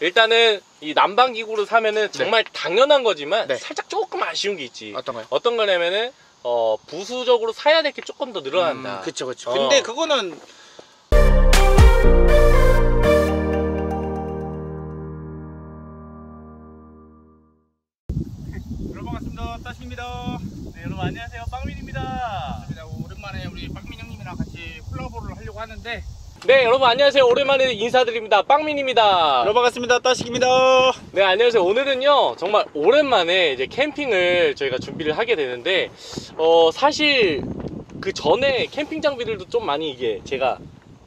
일단은 이 난방 기구를 사면은 정말 당연한 거지만 네. 살짝 조금 아쉬운 게 있지. 어떤가요? 어떤 거냐면은 어 부수적으로 사야 될 게 조금 더 늘어난다. 음, 그쵸 그쵸 어. 근데 그거는 여러분 반갑습니다. 따십니다. 네, 여러분 안녕하세요. 빵민입니다. 오랜만에 우리 박민 형님이랑 같이 콜라보를 하려고 하는데 네, 여러분 안녕하세요. 오랜만에 인사드립니다. 빵민입니다. 여러분 반갑습니다. 따식입니다. 네, 안녕하세요. 오늘은요, 정말 오랜만에 이제 캠핑을 저희가 준비를 하게 되는데, 어, 사실 그 전에 캠핑 장비들도 좀 많이 이게 제가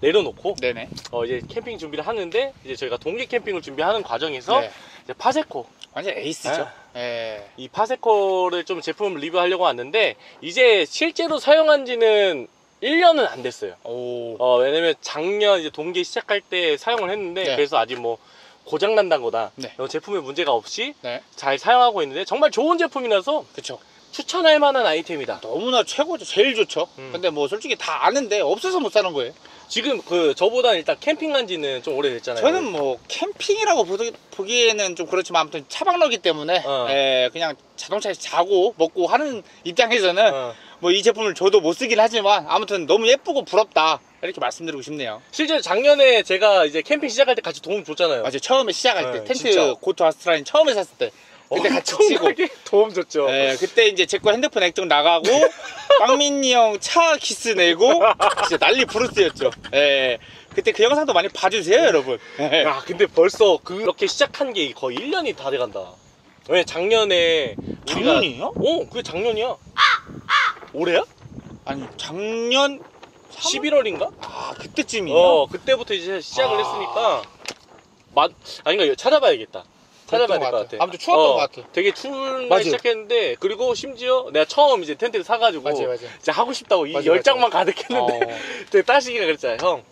내려놓고, 네네 어, 이제 캠핑 준비를 하는데, 이제 저희가 동계 캠핑을 준비하는 과정에서, 네. 이제 파세코, 완전 에이스죠 예. 이 파세코를 좀 제품 리뷰하려고 왔는데, 이제 실제로 사용한 지는 1년은 안 됐어요. 오 어, 왜냐면 작년 이제 동계 시작할 때 사용을 했는데, 네. 그래서 아직 뭐, 고장 난다거나, 네. 어, 제품에 문제가 없이 네. 잘 사용하고 있는데 정말 좋은 제품이라서 그쵸 추천할 만한 아이템이다. 너무나 최고죠 제일 좋죠 음. 근데 뭐 솔직히 다 아는데 없어서 못 사는 거예요 지금 그 저보다 일단 캠핑한 지는 좀 오래됐잖아요. 저는 뭐 캠핑이라고 보기, 보기 에는 좀 그렇지만 아무튼 차박러기 때문에 어. 예, 그냥 자동차에서 자고 먹고 하는 입장에서는 어, 뭐 이 제품을 줘도 못 쓰긴 하지만 아무튼 너무 예쁘고 부럽다 이렇게 말씀드리고 싶네요 실제 로 작년에 제가 이제 캠핑 시작할 때 같이 도움 줬잖아요. 맞아요 처음에 시작할 때 네, 텐트 진짜. 고토 아스트라인 처음에 샀을 때 그때 같이 치고 엄청나게 도움 줬죠. 예, 그때 이제 제 거 핸드폰 액정 나가고 빵민이 형 차 기스 내고 진짜 난리 부르스였죠 예, 그때 그 영상도 많이 봐주세요 여러분 예. 야, 근데 벌써 그렇게 시작한 게 거의 1년이 다 돼간다. 왜 작년에 우리가- 작년이에요? 어, 그게 작년이야. 올해야? 아니 작년 11월인가? 아 그때쯤이요? 어, 그때부터 이제 시작을 아. 했으니까 맞 아니 그러니까 찾아봐야겠다. 찾아봐야 될것것 같아. 아무튼 추웠던 것 같아. 되게 추운 날 맞아요. 시작했는데 그리고 심지어 내가 처음 이제 텐트를 사가지고 맞아요 맞아요 이제 하고 싶다고 이 맞아요, 열장만. 가득했는데 어, 되게 따시기가 그랬잖아요. 형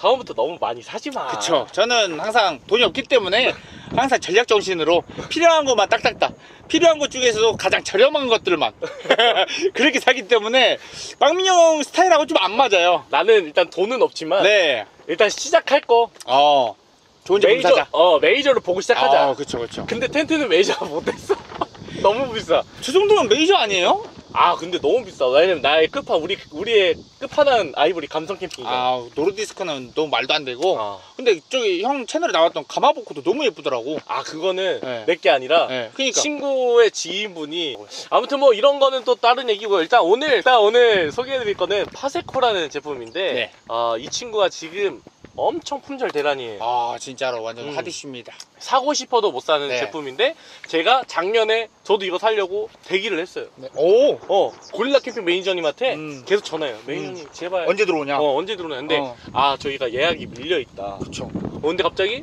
처음부터 너무 많이 사지 마. 그쵸 저는 항상 돈이 없기 때문에 항상 전략 정신으로 필요한 것만 딱딱딱 필요한 것 중에서도 가장 저렴한 것들만 그렇게 사기 때문에 빵민이 형 스타일하고 좀 안 맞아요 나는 일단 돈은 없지만 네 일단 시작할 거 어, 좋은 제품 메이저 사자 어 메이저를 보고 시작하자. 어, 그쵸 그쵸 근데 텐트는 메이저가 못했어. 너무 비싸. 저 정도면 메이저 아니에요? 아 근데 너무 비싸. 왜냐면 나의 끝판 우리 우리의 끝판왕 아이보리 감성 캠핑이잖아. 아 노르디스크는 너무 말도 안 되고 아. 근데 저기 형 채널에 나왔던 가마보코도 너무 예쁘더라고 아 그거는 네. 내게 아니라 네, 그러니까 친구의 지인분이 아무튼 뭐 이런 거는 또 다른 얘기고 일단 오늘 일단 오늘 소개해드릴 거는 파세코라는 제품인데 네. 아, 이 친구가 지금 엄청 품절 대란이에요. 아 진짜로 완전 음. hot이십니다 사고 싶어도 못 사는 네. 제품인데 제가 작년에 저도 이거 사려고 대기를 했어요. 네. 오 어 고릴라 캠핑 매니저님한테 음. 계속 전화해요. 매니저님 제발 언제 들어오냐 어, 언제 들어오냐 근데 어. 아 저희가 예약이 밀려 있다. 그쵸 어, 근데 갑자기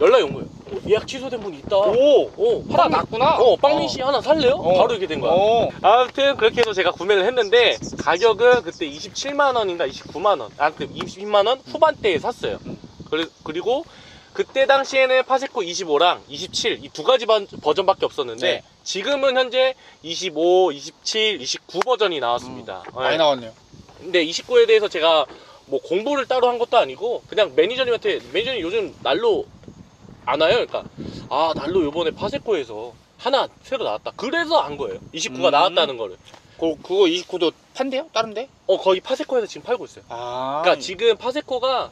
연락이 온 거예요. 어, 예약 취소된 분이 있다. 오 어, 하나 빵- 났구나 어, 빵민 씨 하나 살래요? 어. 바로 이렇게 된 거야. 어. 아무튼 그렇게 해서 제가 구매를 했는데 가격은 그때 27만 원인가 29만 원, 아, 그 20만 원 후반대에 샀어요. 음. 그리, 그리고 그때 당시에는 파세코 25랑 27 이 두 가지 번- 버전밖에 없었는데 네. 지금은 현재 25, 27, 29 버전이 나왔습니다. 음, 많이 네. 나왔네요 근데 29에 대해서 제가 뭐 공부를 따로 한 것도 아니고 그냥 매니저님한테 매니저님 요즘 난로 안 와요? 그러니까 아 난로 요번에 파세코에서 하나 새로 나왔다. 그래서 안 거예요. 29가 음. 나왔다는 거를. 그, 그거 29도 판대요? 다른데? 어 거의 파세코에서 지금 팔고 있어요. 아 그러니까 지금 파세코가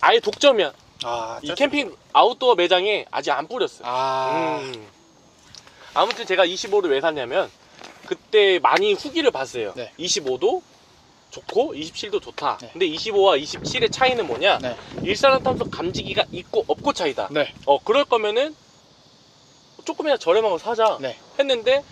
아예 독점이야. 아, 이 저- 캠핑 아웃도어 매장에 아직 안 뿌렸어요. 아 음. 아무튼 제가 25를 왜 샀냐면 그때 많이 후기를 봤어요. 네. 25도 좋고 27도 좋다. 네. 근데 25와 27의 차이는 뭐냐? 네. 일산화탄소 감지기가 있고 없고 차이다. 네. 어 그럴 거면은 조금이나 저렴한 거 사자 네. 했는데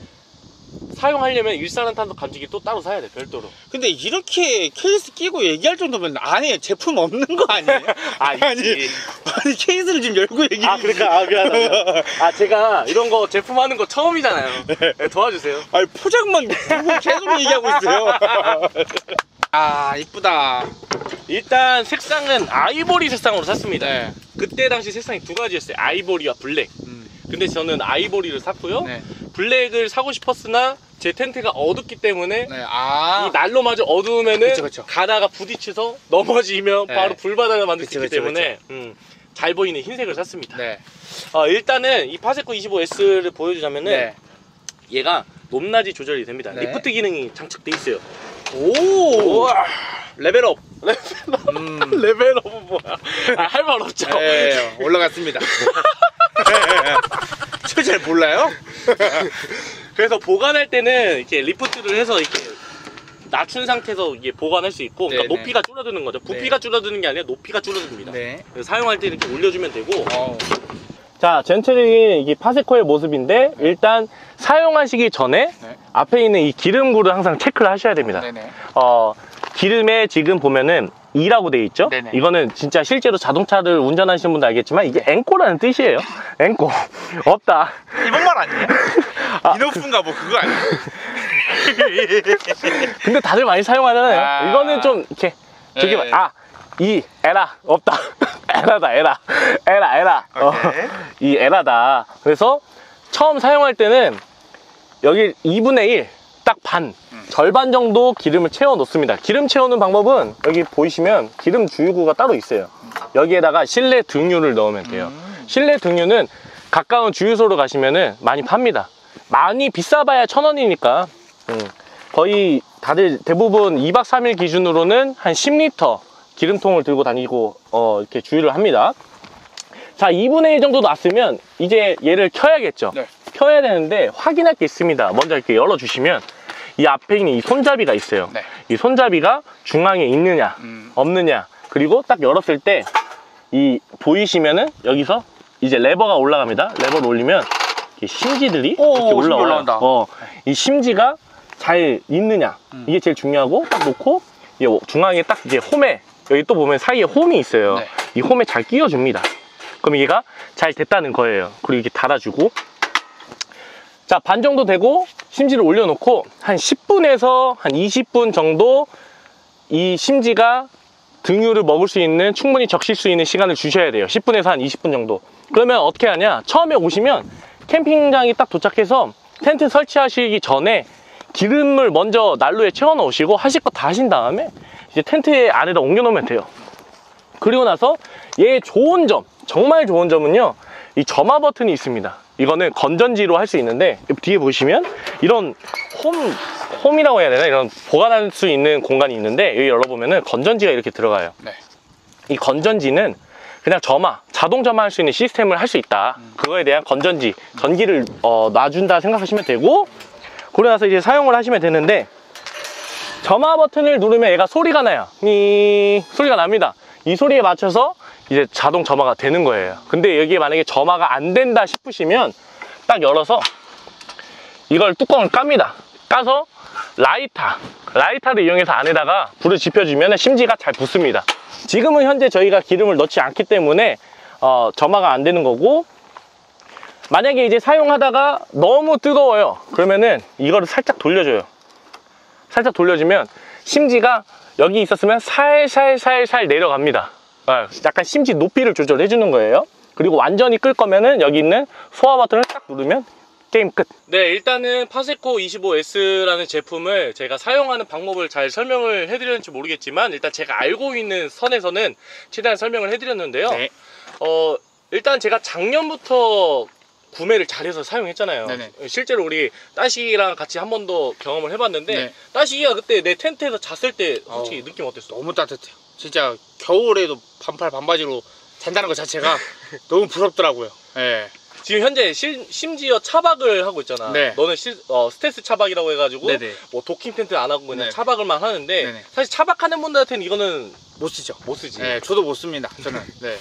사용하려면 일산화탄소 감지기 또 따로 사야 돼 별도로. 근데 이렇게 케이스 끼고 얘기할 정도면 안에 제품 없는 거 아니에요? 아 아니, 아니 케이스를 지금 열고 얘기 아 그러니까 아 미안하다. 아 제가 이런 거 제품 하는 거 처음이잖아요. 네, 도와주세요. 아니 포장만 계속 얘기하고 있어요 아 이쁘다 일단 색상은 아이보리 색상으로 샀습니다. 네. 그때 당시 색상이 두 가지였어요. 아이보리와 블랙. 음. 근데 저는 아이보리를 샀고요. 네. 블랙을 사고 싶었으나 제 텐트가 어둡기 때문에 네. 아. 이 난로 마저 어두우면은 그쵸, 그쵸. 가다가 부딪혀서 넘어지면 네. 바로 불바다가 만들 수 그쵸, 있기 그쵸, 때문에 음, 잘 보이는 흰색을 샀습니다. 네. 어, 일단은 이 파세코 25S를 보여주자면은 네. 얘가 높낮이 조절이 됩니다. 네. 리프트 기능이 장착돼 있어요. 오. 레벨업. 레벨업. 음. 레벨업은 뭐야? 아, 할 말 없죠. 네, 올라갔습니다. 저 잘 몰라요? 그래서 보관할 때는 이렇게 리프트를 해서 이렇게 낮춘 상태에서 이게 보관할 수 있고, 그러니까 네네. 높이가 줄어드는 거죠. 부피가 줄어드는 게 아니라 높이가 줄어듭니다. 네. 그래서 사용할 때 이렇게 올려주면 되고. 어. 자, 전체적인 이 파세코의 모습인데 일단 사용하시기 전에 네. 앞에 있는 이 기름구를 항상 체크를 하셔야 됩니다. 네네. 어, 기름에 지금 보면은 2라고 돼 있죠? 네네. 이거는 진짜 실제로 자동차를 운전하시는 분도 알겠지만 이게 앵꼬라는 뜻이에요. 앵꼬. 없다. 일본 말 아니에요? 이노프인가 뭐 그거 아니에요? 근데 다들 많이 사용하잖아요. 아. 이거는 좀 이렇게 저기 네. 아, 이 에라 없다. 에라다 에라. 에라 에라. 어. 이 에라다. 그래서 처음 사용할 때는 여기 2분의 1, 딱 반, 음. 절반 정도 기름을 채워 놓습니다. 기름 채우는 방법은 여기 보이시면 기름 주유구가 따로 있어요. 여기에다가 실내 등유를 넣으면 돼요. 음. 실내 등유는 가까운 주유소로 가시면은 많이 팝니다. 많이 비싸봐야 천 원이니까 음, 거의 다들 대부분 2박 3일 기준으로는 한 10리터 기름통을 들고 다니고 어, 이렇게 주유를 합니다. 자, 2분의 1 정도 놨으면 이제 얘를 켜야겠죠. 네. 켜야 되는데 확인할 게 있습니다. 먼저 이렇게 열어주시면 이 앞에 있는 이 손잡이가 있어요. 네. 이 손잡이가 중앙에 있느냐 음. 없느냐 그리고 딱 열었을 때 이 보이시면은 여기서 이제 레버가 올라갑니다. 레버를 올리면 이 심지들이 오, 이렇게 심지 올라와요. 올라온다. 어, 이 심지가 잘 있느냐 음. 이게 제일 중요하고 딱 놓고 이 중앙에 딱 이제 홈에 여기 또 보면 사이에 홈이 있어요. 네. 이 홈에 잘 끼워줍니다. 그럼 얘가 잘 됐다는 거예요. 그리고 이렇게 달아주고 자, 반 정도 되고 심지를 올려놓고 한 10분에서 한 20분 정도 이 심지가 등유를 먹을 수 있는 충분히 적실 수 있는 시간을 주셔야 돼요. 10분에서 한 20분 정도. 그러면 어떻게 하냐? 처음에 오시면 캠핑장이 딱 도착해서 텐트 설치하시기 전에 기름을 먼저 난로에 채워 넣으시고 하실 거 다 하신 다음에 이제 텐트 안에다 옮겨 놓으면 돼요. 그리고 나서 얘 좋은 점, 정말 좋은 점은요. 이 점화 버튼이 있습니다. 이거는 건전지로 할 수 있는데 뒤에 보시면 이런 홈 홈이라고 해야 되나 이런 보관할 수 있는 공간이 있는데 여기 열어보면은 건전지가 이렇게 들어가요. 네. 이 건전지는 그냥 점화, 자동 점화할 수 있는 시스템을 할 수 있다. 그거에 대한 건전지, 전기를 어, 놔준다 생각하시면 되고 그러고 나서 이제 사용을 하시면 되는데 점화 버튼을 누르면 얘가 소리가 나요. 이 소리가 납니다. 이 소리에 맞춰서 이제 자동 점화가 되는 거예요. 근데 여기에 만약에 점화가 안 된다 싶으시면 딱 열어서 이걸 뚜껑을 깝니다. 까서 라이터, 라이터를 이용해서 안에다가 불을 지펴주면 심지가 잘 붙습니다. 지금은 현재 저희가 기름을 넣지 않기 때문에 어, 점화가 안 되는 거고 만약에 이제 사용하다가 너무 뜨거워요. 그러면은 이거를 살짝 돌려줘요. 살짝 돌려주면 심지가 여기 있었으면 살살살살 내려갑니다. 아, 약간 심지 높이를 조절해 주는 거예요. 그리고 완전히 끌 거면은 여기 있는 소화 버튼을 딱 누르면 게임 끝. 네, 일단은 파세코 25S라는 제품을 제가 사용하는 방법을 잘 설명을 해드렸는지 모르겠지만 일단 제가 알고 있는 선에서는 최대한 설명을 해드렸는데요. 네. 어, 일단 제가 작년부터 구매를 잘해서 사용했잖아요. 네네. 실제로 우리 따시랑 같이 한 번 더 경험을 해봤는데 네. 따시가 그때 내 텐트에서 잤을 때 솔직히 어우. 느낌 어땠어? 너무 따뜻해요. 진짜 겨울에도 반팔 반바지로 잔다는 것 자체가 너무 부럽더라고요. 예. 지금 현재 실- 심지어 차박을 하고 있잖아. 네. 너는 실- 어, 스텔스 차박이라고 해가지고 네네. 뭐 도킹 텐트 안 하고 그냥 네. 차박을만 하는데 네네. 사실 차박하는 분들한테는 이거는 못 쓰죠. 못 쓰지. 예, 저도 못 씁니다. 저는. 네.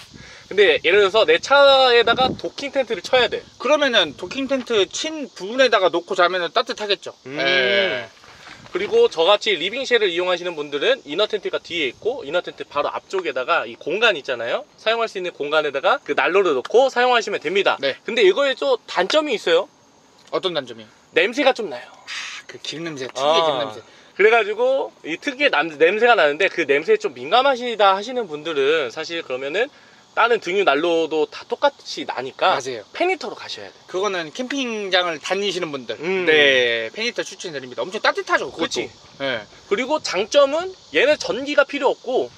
근데 예를 들어서 내 차에다가 도킹 텐트를 쳐야 돼. 그러면은 도킹 텐트 친 부분에다가 놓고 자면은 따뜻하겠죠. 음. 예. 그리고 저같이 living shell을 이용하시는 분들은 inner 텐트가 뒤에 있고 inner 텐트 바로 앞쪽에다가 이 공간 있잖아요. 사용할 수 있는 공간에다가 그 난로를 놓고 사용하시면 됩니다. 네. 근데 이거에 좀 단점이 있어요. 어떤 단점이요? 냄새가 좀 나요. 그 기름 냄새, 특유의 아. 기름 냄새. 그래가지고 이 특유의 남- 냄새가 나는데 그 냄새에 좀 민감하시다 하시는 분들은 사실 그러면은 다른 등유 난로도 다 똑같이 나니까 맞아요. 페니터로 가셔야 돼. 그거는 캠핑장을 다니시는 분들. 음. 네. 페니터 추천드립니다. 엄청 따뜻하죠. 그것도. 그치. 예. 그리고 장점은 얘는 전기가 필요 없고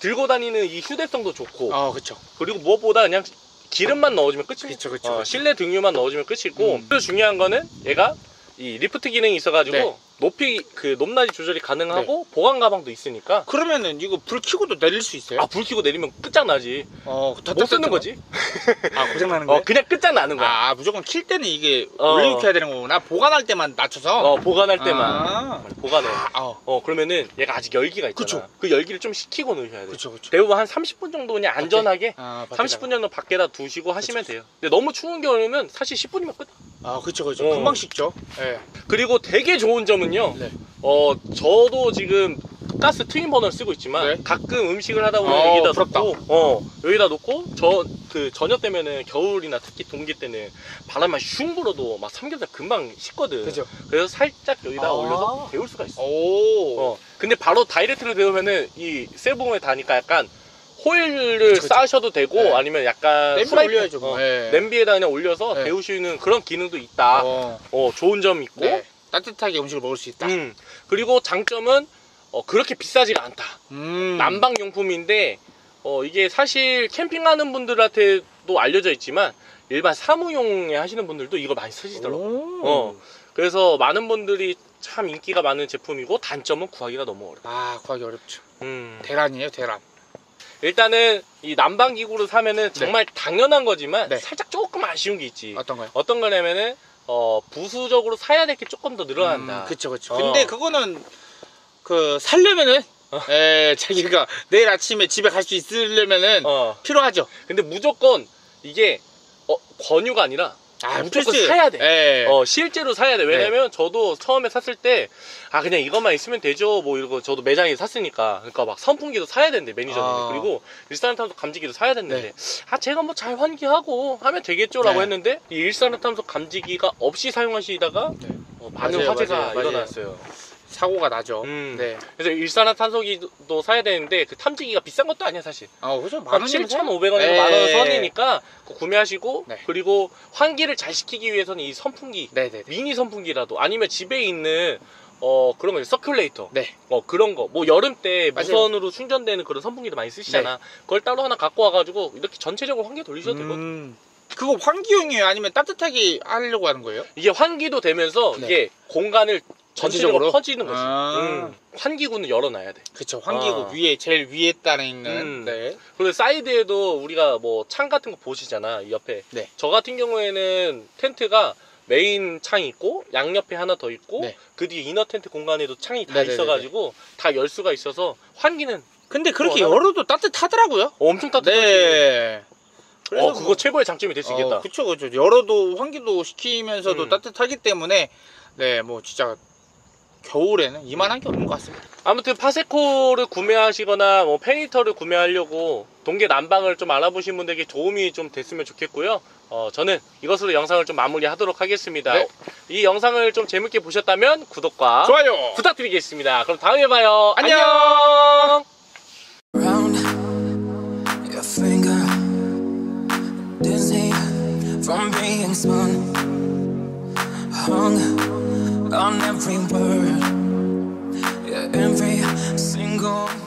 들고 다니는 이 휴대성도 좋고 어 그쵸 그리고 무엇보다 그냥 기름만 넣어주면 끝이에요. 그쵸, 그쵸, 어, 그쵸. 실내 등유만 넣어주면 끝이고 음. 또 중요한 거는 얘가 이 리프트 기능이 있어가지고 네. 높이 그 높낮이 조절이 가능하고 보관 가방도 있으니까. 그러면 이거 불 켜고도 내릴 수 있어요? 아 불 켜고 내리면 끝장나지. 어, 못 쓰는 거지? 아 고장 나는 거야? 어 그냥 끝장나는 거야. 아 무조건 킬 때는 이게 어. 올려켜야 되는 거구나. 보관할 때만 낮춰서? 어 보관할 때만. 아, 보관해. 아, 어. 그러면은 얘가 아직 열기가 있잖아. 그쵸. 그 열기를 좀 식히고 넣으셔야 돼 그쵸 그쵸. 대부분 한 30분 정도 그냥 안전하게 아, 30분 정도 밖에다 두시고 하시면 돼요. 근데 너무 추운 겨울이면 사실 10분이면 끝 아 그쵸 그쵸 어. 금방 식죠 예. 그리고 되게 좋은 점은요 네. 어 저도 지금 가스 twin 버너를 쓰고 있지만 네. 가끔 음식을 하다 보면 어, 여기다 부럽다. 놓고 어 여기다 놓고 저 그 저녁 때면은 겨울이나 특히 동계 때는 바람만 슝 불어도 막 삼겹살 금방 식거든 그죠 그래서 살짝 여기다 아. 올려서 데울 수가 있어 오 어 근데 바로 direct로 데우면은 이 세봉에 다니까 약간 호일을 그쵸. 싸셔도 되고 네. 아니면 약간 냄비 프라이팬, 올려야죠 뭐. 어, 예. 냄비에다 그냥 올려서 네. 데우시는 그런 기능도 있다 어, 어, 좋은 점이 있고 네. 따뜻하게 음식을 먹을 수 있다 음, 그리고 장점은 어, 그렇게 비싸지가 않다. 음. 난방 용품인데 어, 이게 사실 캠핑하는 분들한테도 알려져 있지만 일반 사무용에 하시는 분들도 이걸 많이 쓰시더라고. 요. 어. 그래서 많은 분들이 참 인기가 많은 제품이고 단점은 구하기가 너무 어려워. 아 구하기 어렵죠 음. 대란이에요 대란 일단은 이 난방 기구를 사면은 정말 당연한 거지만 네. 살짝 조금 아쉬운 게 있지. 어떤가요? 어떤 거냐면은 어, 부수적으로 사야 될 게 조금 더 늘어난다. 음, 그쵸 그쵸 어. 근데 그거는 그 살려면은 에 자기가 내일 아침에 집에 갈 수 있으려면은 어. 필요하죠 근데 무조건 이게 어, 권유가 아니라 아 필수. 사야 돼. 예. 어, 실제로 사야 돼. 왜냐면 저도 처음에 샀을 때, 아, 그냥 이것만 있으면 되죠. 뭐 이러고 저도 매장에 샀으니까. 그러니까 막 선풍기도 사야 된대, 매니저님이. 아. 그리고 일산화탄소 감지기도 사야 된대. 네. 아, 제가 뭐 잘 환기하고 하면 되겠죠라고 네. 했는데, 이 일산화탄소 감지기가 없이 사용하시다가, 네. 어, 많은 맞아요, 화재가 맞아요, 맞아요. 일어났어요. 사고가 나죠 음. 네. 그래서 일산화탄소기도 사야 되는데, 그 탐지기가 비싼 것도 아니야, 사실. 아 그죠 한만 원이면 7,500원에서 네. 만원 선이니까 구매하시고 네. 그리고 환기를 잘 시키기 위해서는 이 선풍기 네네 미니 선풍기라도 아니면 집에 있는 어 그런 거 서큘레이터 네. 어 그런 거 뭐 여름 때. 무선으로 충전되는 그런 선풍기도 많이 쓰시잖아 그걸 따로 하나 갖고 와가지고 이렇게 전체적으로 환기 돌리셔도 되거든 음. 그거 환기용이에요 아니면 따뜻하게 하려고 하는 거예요? 이게 환기도 되면서 네. 이게 공간을 전체적으로? 퍼지는 거지 아. 음. 환기구는 열어놔야 돼 그쵸 환기구 어. 위에 제일 위에 따라 있는 음. 네. 그리고 사이드에도 우리가 뭐 창 같은 거 보시잖아 이 옆에 네. 저 같은 경우에는 텐트가 메인 창이 있고 양옆에 하나 더 있고 네. 그 뒤에 inner 텐트 공간에도 창이 다 네네네네. 있어가지고 다 열 수가 있어서 환기는 근데 그렇게 어, 열어도 따뜻하더라고요 엄청 따뜻하지 네 그래서 어 그거 뭐- 최고의 장점이 될 수 있겠다 어, 그쵸 그쵸 열어도 환기도 시키면서도 음. 따뜻하기 때문에 네 뭐 진짜 겨울에는 이만한 게 없는 것 같습니다 아무튼 파세코를 구매하시거나 뭐 페니터를 구매하려고 동계 난방을 좀 알아보신 분들에게 도움이 좀 됐으면 좋겠고요. 어, 저는 이것으로 영상을 좀 마무리하도록 하겠습니다. 네. 이 영상을 좀 재밌게 보셨다면 구독과 좋아요 부탁드리겠습니다. 그럼 다음에 봐요. 안녕. 안녕. on every word, gone.